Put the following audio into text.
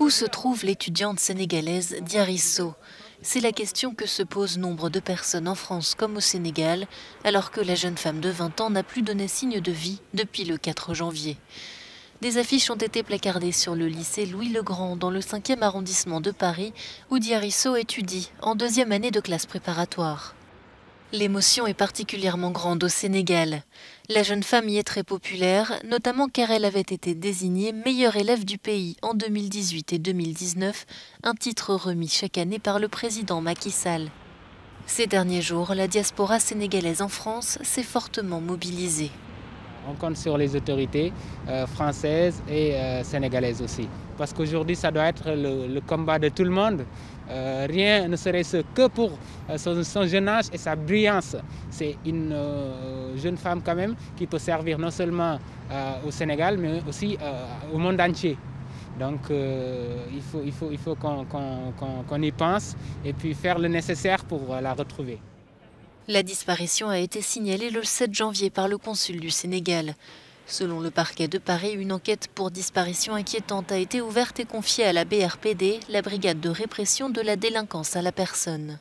Où se trouve l'étudiante sénégalaise Diarisso C'est la question que se posent nombre de personnes en France comme au Sénégal, alors que la jeune femme de 20 ans n'a plus donné signe de vie depuis le 4 janvier. Des affiches ont été placardées sur le lycée Louis-le-Grand dans le 5e arrondissement de Paris, où Diarisso étudie en deuxième année de classe préparatoire. L'émotion est particulièrement grande au Sénégal. La jeune femme y est très populaire, notamment car elle avait été désignée meilleure élève du pays en 2018 et 2019, un titre remis chaque année par le président Macky Sall. Ces derniers jours, la diaspora sénégalaise en France s'est fortement mobilisée. On compte sur les autorités euh, françaises et euh, sénégalaises aussi. Parce qu'aujourd'hui, ça doit être le, combat de tout le monde. Euh, rien ne serait-ce que pour son, jeune âge et sa brillance. C'est une jeune femme quand même qui peut servir non seulement au Sénégal, mais aussi au monde entier. Donc il faut, qu'on qu qu y pense et puis faire le nécessaire pour la retrouver. La disparition a été signalée le 7 janvier par le consul du Sénégal. Selon le parquet de Paris, une enquête pour disparition inquiétante a été ouverte et confiée à la BRPD, la brigade de répression de la délinquance à la personne.